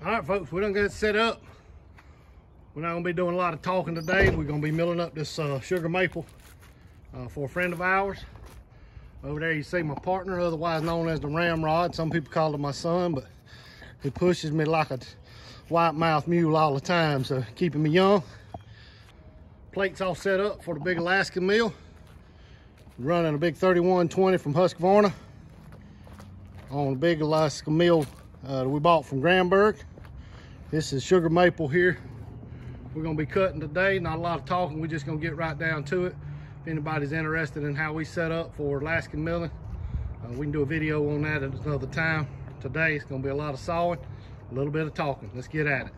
All right, folks, we done got it set up. We're not gonna be doing a lot of talking today. We're gonna be milling up this uh, sugar maple uh, for a friend of ours. Over there you see my partner, otherwise known as the ramrod. Some people call him my son, but he pushes me like a white mouth mule all the time, so keeping me young. Plates all set up for the big Alaskan mill. Running a big 3120 from Husqvarna on a big Alaska mill uh, we bought from Granburg. This is sugar maple here. We're gonna be cutting today, not a lot of talking, we're just gonna get right down to it. If anybody's interested in how we set up for Alaskan milling, uh, we can do a video on that at another time. Today it's gonna be a lot of sawing, a little bit of talking. Let's get at it.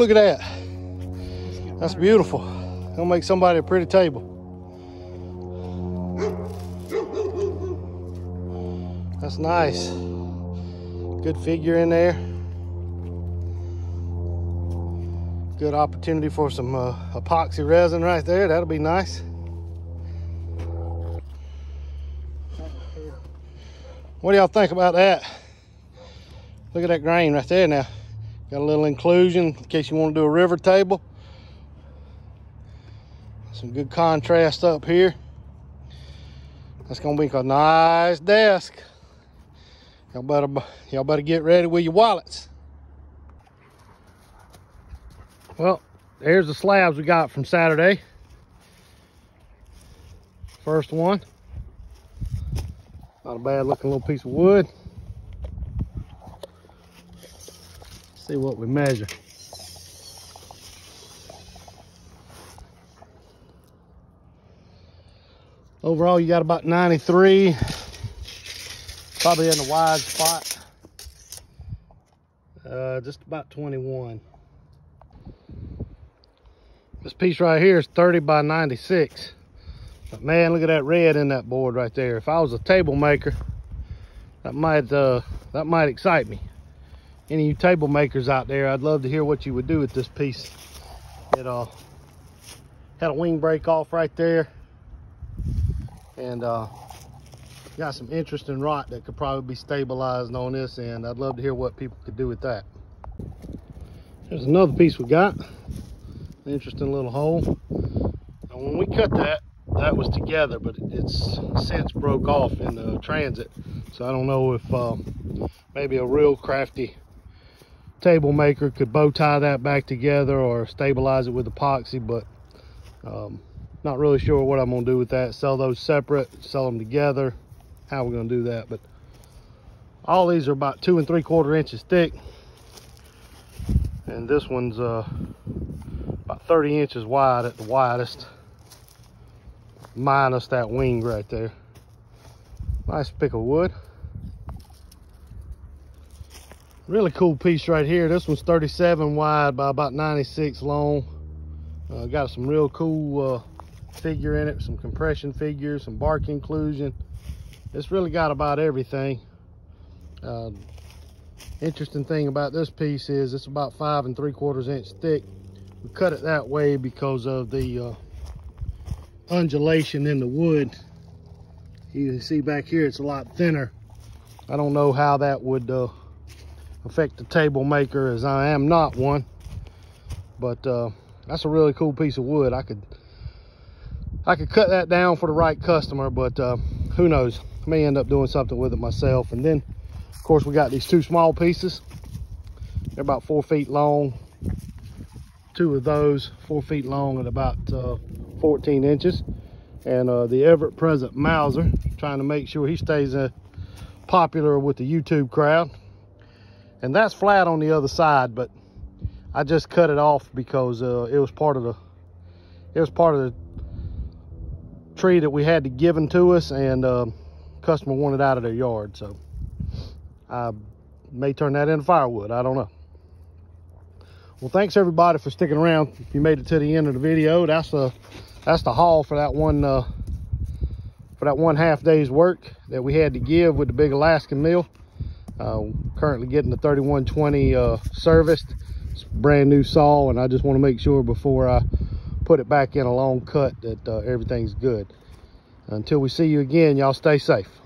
Look at that. That's beautiful. Gonna make somebody a pretty table. That's nice. Good figure in there. Good opportunity for some uh, epoxy resin right there. That'll be nice. What do y'all think about that? Look at that grain right there now. Got a little inclusion in case you want to do a river table. Some good contrast up here. That's gonna be a nice desk. Y'all better, y'all better get ready with your wallets. Well, there's the slabs we got from Saturday. First one. Not a bad looking little piece of wood. See what we measure. Overall, you got about 93, probably in the wide spot. Uh, just about 21. This piece right here is 30 by 96. But man, look at that red in that board right there. If I was a table maker, that might uh, that might excite me any table makers out there, I'd love to hear what you would do with this piece. It uh, had a wing break off right there. And uh, got some interesting rot that could probably be stabilized on this end. I'd love to hear what people could do with that. There's another piece we got. Interesting little hole. And when we cut that, that was together, but it's since broke off in the transit. So I don't know if uh, maybe a real crafty table maker could bow tie that back together or stabilize it with epoxy, but um, not really sure what I'm gonna do with that. Sell those separate, sell them together, how we're gonna do that. But all these are about two and three quarter inches thick. And this one's uh, about 30 inches wide at the widest, minus that wing right there. Nice pick of wood really cool piece right here. This one's 37 wide by about 96 long. Uh, got some real cool uh, figure in it some compression figures some bark inclusion. It's really got about everything. Uh, interesting thing about this piece is it's about five and three quarters inch thick. We cut it that way because of the uh, undulation in the wood. You can see back here it's a lot thinner. I don't know how that would affect the table maker as I am not one. But uh, that's a really cool piece of wood. I could I could cut that down for the right customer, but uh, who knows? I may end up doing something with it myself. And then, of course, we got these two small pieces. They're about four feet long. Two of those, four feet long at about uh, 14 inches. And uh, the ever present Mauser, trying to make sure he stays uh, popular with the YouTube crowd and that's flat on the other side but I just cut it off because uh, it was part of the it was part of the tree that we had to given to us and uh, customer wanted out of their yard. So I may turn that into firewood. I don't know. Well thanks everybody for sticking around. If you made it to the end of the video. That's the that's the haul for that one uh, for that one half day's work that we had to give with the big Alaskan mill uh, currently getting the 3120 uh, serviced. It's brand new saw and I just want to make sure before I put it back in a long cut that uh, everything's good. Until we see you again, y'all stay safe.